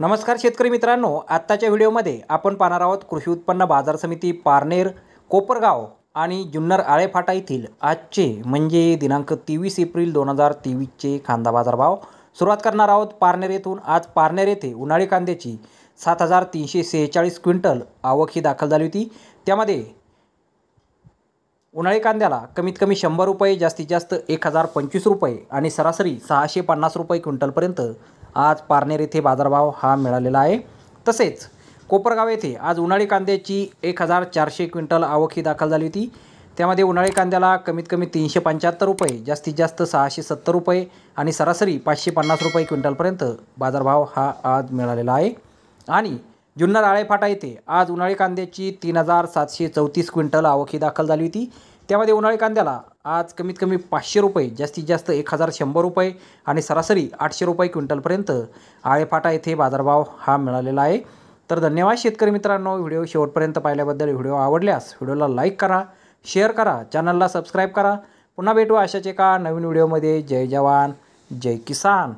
नमस्कार शेतकरी मित्रांनो आत्ताच्या व्हिडिओमध्ये आपण पाहणार आहोत कृषी उत्पन्न बाजार समिती पारनेर कोपरगाव आणि जुन्नर आळेफाटा येथील आजचे म्हणजे दिनांक तेवीस एप्रिल दोन हजार तेवीसचे कांदा बाजारभाव. सुरुवात करणार आहोत पारनेर येथून. आज पारनेर येथे उन्हाळी कांद्याची सात हजार तीनशे सेहेचाळीस क्विंटल आवक ही दाखल झाली होती. त्यामध्ये उन्हाळी कांद्याला कमीत कमी शंभर रुपये जास्तीत जास्त एक हजार पंचवीस रुपये आणि सरासरी सहाशे पन्नास रुपये क्विंटलपर्यंत आज पारनेर येथे बाजारभाव हा मिळालेला आहे. तसेच कोपरगाव येथे आज उन्हाळी कांद्याची एक हजार चारशे क्विंटल आवक ही दाखल झाली होती. त्यामध्ये उन्हाळी कांद्याला कमीत कमी तीनशे पंच्याहत्तर रुपये जास्तीत जास्त सहाशे सत्तर रुपये आणि सरासरी पाचशे पन्नास रुपये क्विंटलपर्यंत बाजारभाव हा आज मिळालेला आहे. आणि जुन्नर आळेफाटा येथे आज उन्हाळी कांद्याची तीन हजार सातशे चौतीस क्विंटल आवक ही दाखल झाली होती. त्यामध्ये उन्हाळी कांद्याला आज कमीत कमी पाचशे रुपये जास्तीत जास्त एक हजार शंभर रुपये आणि सरासरी आठशे रुपये क्विंटलपर्यंत आळेफाटा येथे बाजारभाव हा मिळालेला आहे. तर धन्यवाद शेतकरी मित्रांनो. व्हिडिओ शेवटपर्यंत पाहिल्याबद्दल व्हिडिओ आवडल्यास व्हिडिओला लाईक करा शेअर करा चॅनलला सबस्क्राईब करा. पुन्हा भेटू अशाच एका नवीन व्हिडिओमध्ये. जय जवान जय किसान.